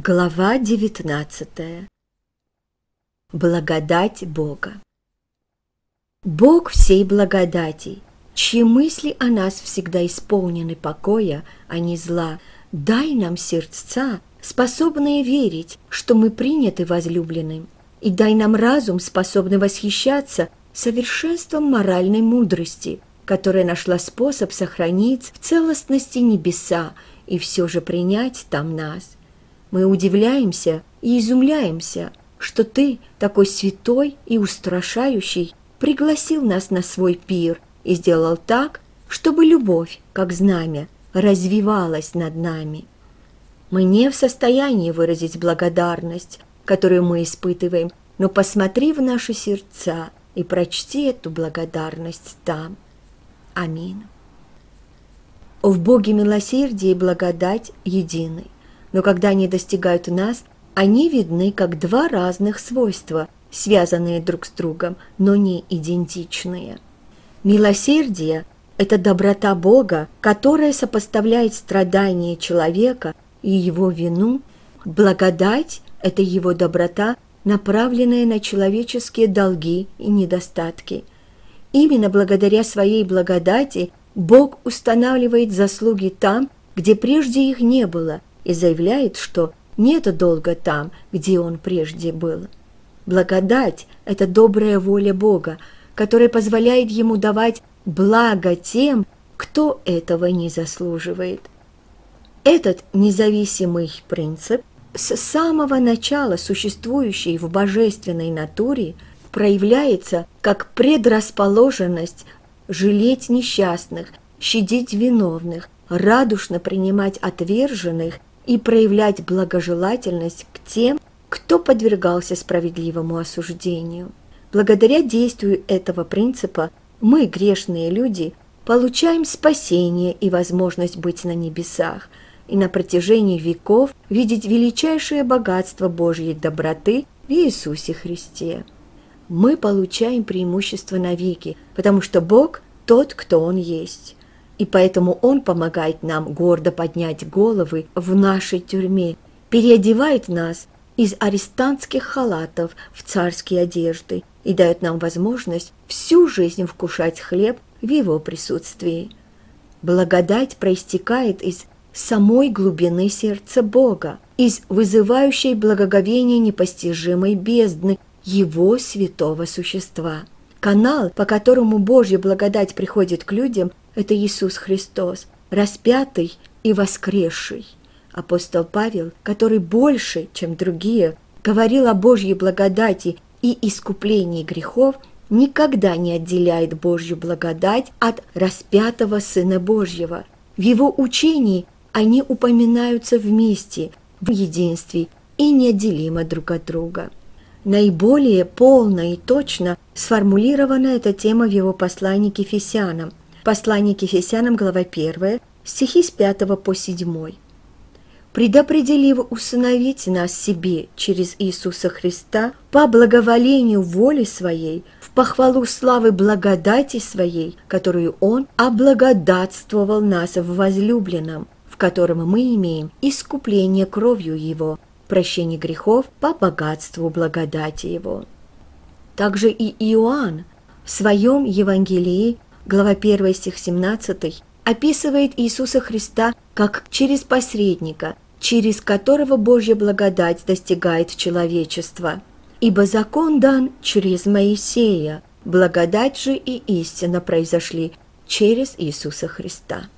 Глава 19 Благодать Бога Бог всей благодати, чьи мысли о нас всегда исполнены покоя, а не зла, дай нам сердца, способные верить, что мы приняты возлюбленным, и дай нам разум, способный восхищаться совершенством моральной мудрости, которая нашла способ сохранить в целостности небеса и все же принять там нас. Мы удивляемся и изумляемся, что Ты, такой святой и устрашающий, пригласил нас на свой пир и сделал так, чтобы любовь, как знамя, развивалась над нами. Мы не в состоянии выразить благодарность, которую мы испытываем, но посмотри в наши сердца и прочти эту благодарность там. Аминь. В Боге милосердие и благодать единый но когда они достигают нас, они видны как два разных свойства, связанные друг с другом, но не идентичные. Милосердие – это доброта Бога, которая сопоставляет страдания человека и его вину. Благодать – это его доброта, направленная на человеческие долги и недостатки. Именно благодаря своей благодати Бог устанавливает заслуги там, где прежде их не было – и заявляет, что нет долга там, где он прежде был. Благодать – это добрая воля Бога, которая позволяет ему давать благо тем, кто этого не заслуживает. Этот независимый принцип с самого начала существующий в божественной натуре проявляется как предрасположенность жалеть несчастных, щадить виновных, радушно принимать отверженных и проявлять благожелательность к тем, кто подвергался справедливому осуждению. Благодаря действию этого принципа мы, грешные люди, получаем спасение и возможность быть на небесах и на протяжении веков видеть величайшее богатство Божьей доброты в Иисусе Христе. Мы получаем преимущество навеки, потому что Бог тот, кто Он есть и поэтому Он помогает нам гордо поднять головы в нашей тюрьме, переодевает нас из арестантских халатов в царские одежды и дает нам возможность всю жизнь вкушать хлеб в Его присутствии. Благодать проистекает из самой глубины сердца Бога, из вызывающей благоговение непостижимой бездны Его святого существа. Канал, по которому Божья благодать приходит к людям, это Иисус Христос, распятый и воскресший. Апостол Павел, который больше, чем другие, говорил о Божьей благодати и искуплении грехов, никогда не отделяет Божью благодать от распятого Сына Божьего. В его учении они упоминаются вместе, в единстве и неотделимо друг от друга. Наиболее полно и точно сформулирована эта тема в его послании к Ефесянам – Послание к Ефесянам, глава 1, стихи с 5 по 7. «Предопределив усыновить нас себе через Иисуса Христа по благоволению воли Своей, в похвалу славы благодати Своей, которую Он облагодатствовал нас в возлюбленном, в котором мы имеем искупление кровью Его, прощение грехов по богатству благодати Его». Также и Иоанн в своем Евангелии глава 1 стих 17, описывает Иисуса Христа как через посредника, через которого Божья благодать достигает человечества. Ибо закон дан через Моисея, благодать же и истина произошли через Иисуса Христа.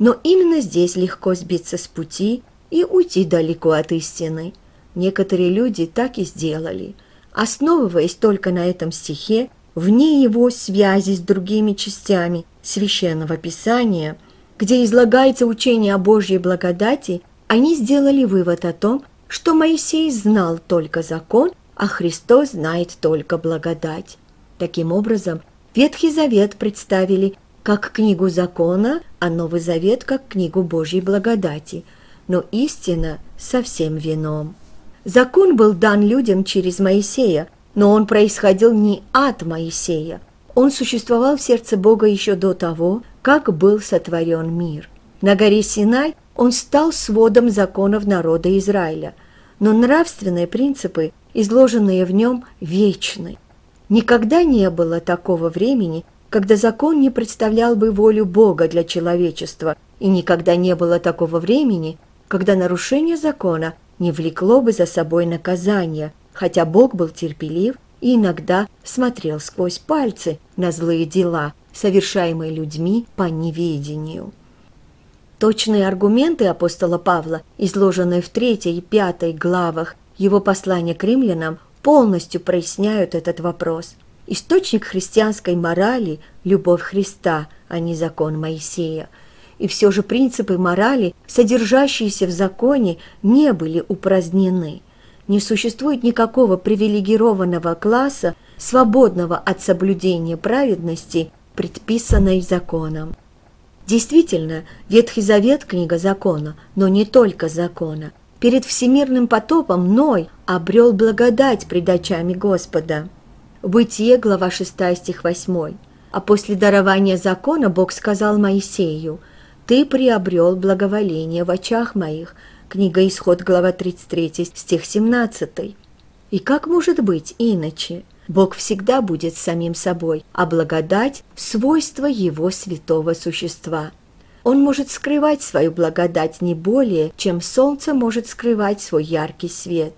Но именно здесь легко сбиться с пути и уйти далеко от истины. Некоторые люди так и сделали. Основываясь только на этом стихе, вне его связи с другими частями Священного Писания, где излагается учение о Божьей благодати, они сделали вывод о том, что Моисей знал только закон, а Христос знает только благодать. Таким образом, Ветхий Завет представили как книгу закона, а Новый Завет как книгу Божьей благодати, но истина совсем вином. Закон был дан людям через Моисея, но он происходил не от Моисея. Он существовал в сердце Бога еще до того, как был сотворен мир. На горе Синай он стал сводом законов народа Израиля. но нравственные принципы, изложенные в нем, вечны. Никогда не было такого времени, когда закон не представлял бы волю Бога для человечества, и никогда не было такого времени, когда нарушение закона не влекло бы за собой наказание, хотя Бог был терпелив и иногда смотрел сквозь пальцы на злые дела, совершаемые людьми по неведению. Точные аргументы апостола Павла, изложенные в третьей и пятой главах его послания к римлянам, полностью проясняют этот вопрос. Источник христианской морали – любовь Христа, а не закон Моисея. И все же принципы морали, содержащиеся в законе, не были упразднены. Не существует никакого привилегированного класса, свободного от соблюдения праведности, предписанной законом. Действительно, Ветхий Завет – книга закона, но не только закона – перед всемирным потопом Ной обрел благодать пред очами Господа. Бытие, глава 6, стих 8. А после дарования закона Бог сказал Моисею, «Ты приобрел благоволение в очах моих». Книга Исход, глава 33, стих 17. И как может быть иначе? Бог всегда будет самим собой, а благодать – свойство Его святого существа – он может скрывать свою благодать не более, чем солнце может скрывать свой яркий свет.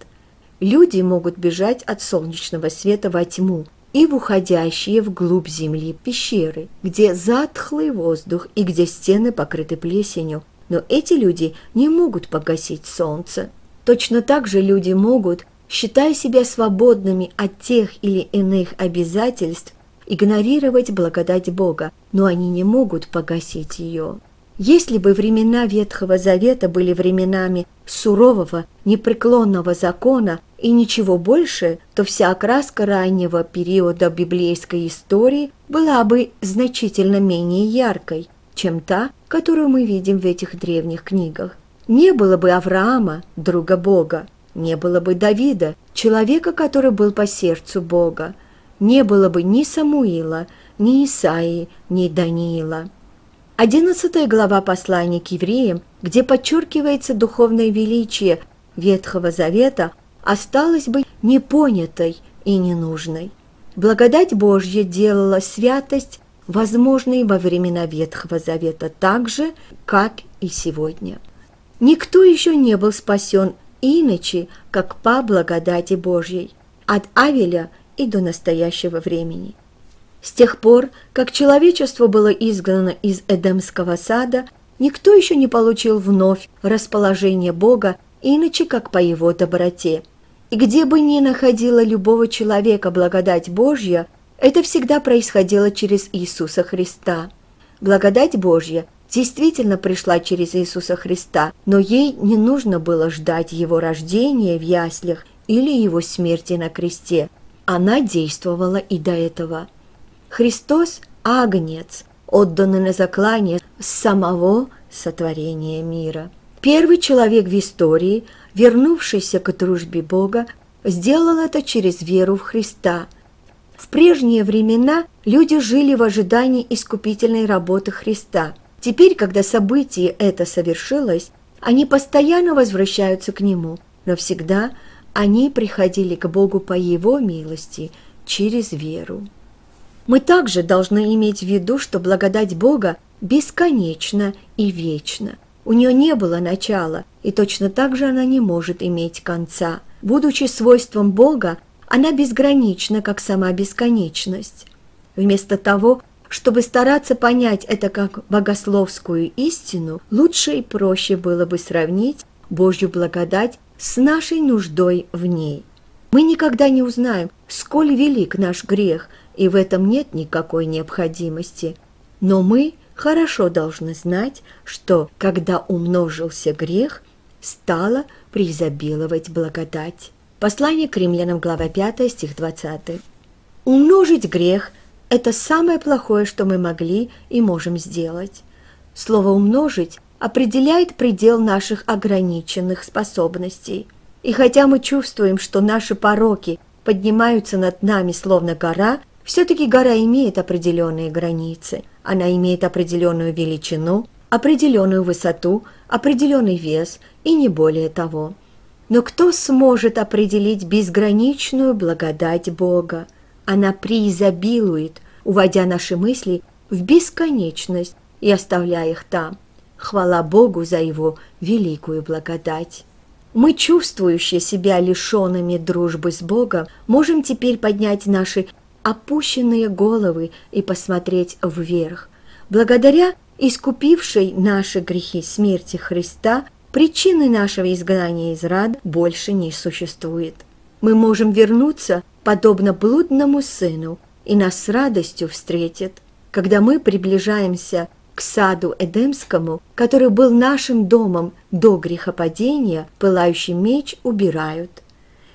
Люди могут бежать от солнечного света во тьму и в уходящие вглубь земли пещеры, где затхлый воздух и где стены покрыты плесенью. Но эти люди не могут погасить солнце. Точно так же люди могут, считая себя свободными от тех или иных обязательств, игнорировать благодать Бога, но они не могут погасить ее. Если бы времена Ветхого Завета были временами сурового, непреклонного закона и ничего больше, то вся окраска раннего периода библейской истории была бы значительно менее яркой, чем та, которую мы видим в этих древних книгах. Не было бы Авраама, друга Бога, не было бы Давида, человека, который был по сердцу Бога, не было бы ни Самуила, ни Исаии, ни Даниила. Одиннадцатая глава послания к евреям, где подчеркивается духовное величие Ветхого Завета, осталась бы непонятой и ненужной. Благодать Божья делала святость возможной во времена Ветхого Завета так же, как и сегодня. Никто еще не был спасен иначе, как по благодати Божьей, от Авеля и до настоящего времени. С тех пор, как человечество было изгнано из Эдемского сада, никто еще не получил вновь расположение Бога, иначе как по его доброте. И где бы ни находила любого человека благодать Божья, это всегда происходило через Иисуса Христа. Благодать Божья действительно пришла через Иисуса Христа, но ей не нужно было ждать Его рождения в яслях или Его смерти на кресте. Она действовала и до этого. Христос – агнец, отданный на заклание с самого сотворения мира. Первый человек в истории, вернувшийся к дружбе Бога, сделал это через веру в Христа. В прежние времена люди жили в ожидании искупительной работы Христа. Теперь, когда событие это совершилось, они постоянно возвращаются к Нему, но всегда они приходили к Богу по Его милости через веру. Мы также должны иметь в виду, что благодать Бога бесконечна и вечна. У нее не было начала, и точно так же она не может иметь конца. Будучи свойством Бога, она безгранична, как сама бесконечность. Вместо того, чтобы стараться понять это как богословскую истину, лучше и проще было бы сравнить Божью благодать с нашей нуждой в ней. Мы никогда не узнаем, сколь велик наш грех, и в этом нет никакой необходимости. Но мы хорошо должны знать, что, когда умножился грех, стала преизобиловать благодать. Послание к римлянам, глава 5, стих 20. Умножить грех – это самое плохое, что мы могли и можем сделать. Слово «умножить» определяет предел наших ограниченных способностей. И хотя мы чувствуем, что наши пороки поднимаются над нами словно гора, все-таки гора имеет определенные границы. Она имеет определенную величину, определенную высоту, определенный вес и не более того. Но кто сможет определить безграничную благодать Бога? Она преизобилует, уводя наши мысли в бесконечность и оставляя их там. Хвала Богу за Его великую благодать. Мы, чувствующие себя лишенными дружбы с Богом, можем теперь поднять наши опущенные головы и посмотреть вверх. Благодаря искупившей наши грехи смерти Христа, причины нашего изгнания из рад больше не существует. Мы можем вернуться, подобно блудному сыну, и нас с радостью встретит, когда мы приближаемся к саду Эдемскому, который был нашим домом до грехопадения, пылающий меч убирают.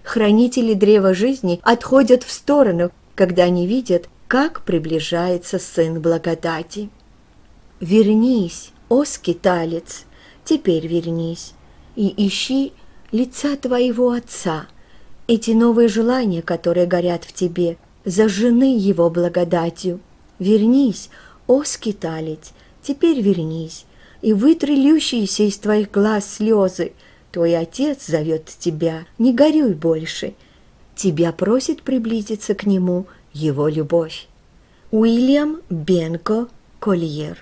Хранители древа жизни отходят в сторону, когда они видят, как приближается Сын Благодати. Вернись, о скиталец, теперь вернись и ищи лица твоего Отца. Эти новые желания, которые горят в тебе, зажжены Его благодатью. Вернись, о скиталец, Теперь вернись и вытри льющиеся из твоих глаз слезы. Твой отец зовет тебя, не горюй больше. Тебя просит приблизиться к нему его любовь. Уильям Бенко Кольер